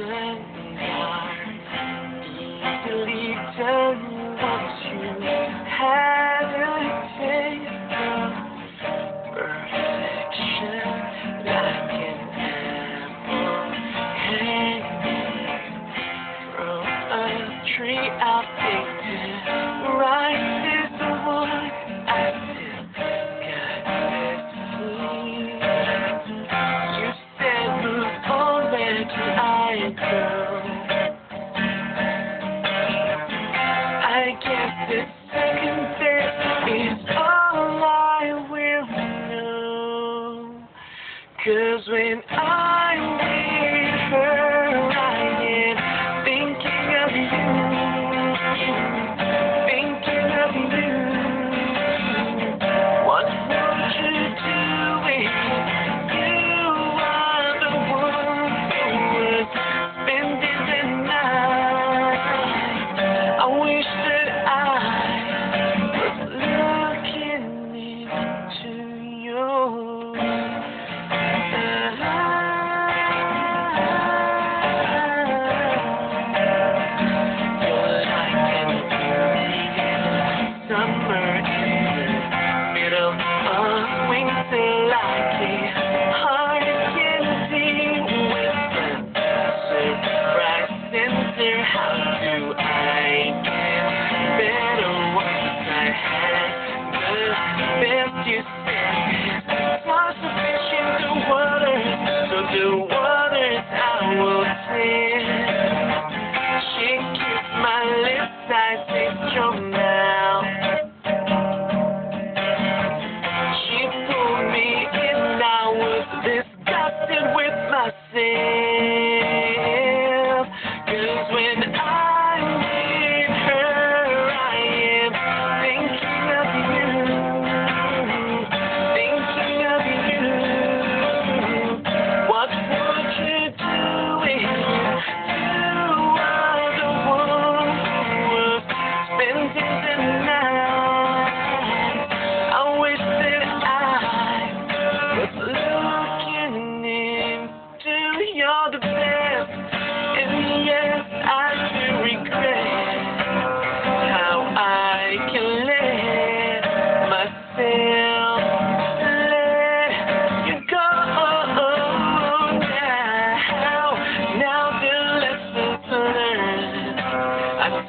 easily when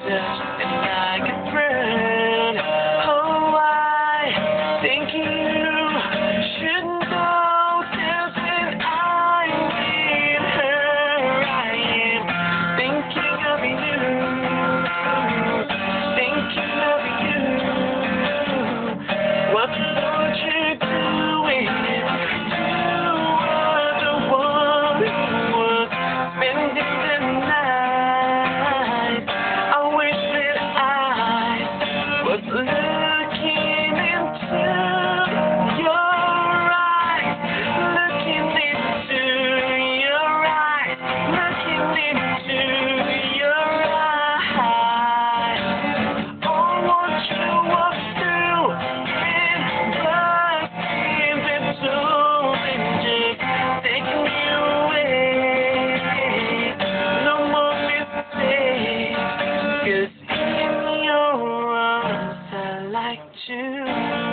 And I a friend. like you.